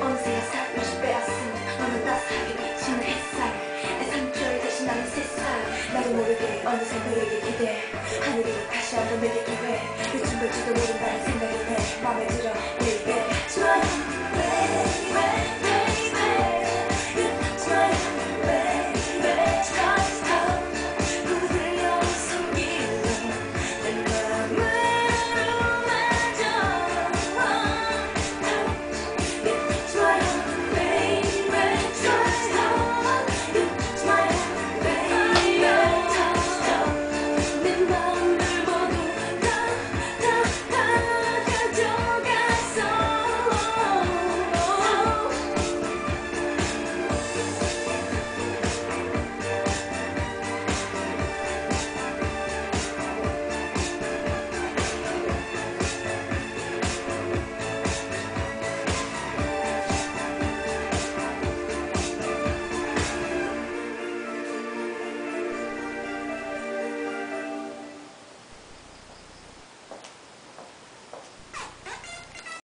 평생의 살을 빼앗은 너는 따스하게 비치는 햇살 내 상처를 대신하는 새살 나도 모르게 어느새 너에게 기대 하늘이 다시 한번 내게 기회 미친 걸지도 모른다는 생각이 내 맘에. 들어 baby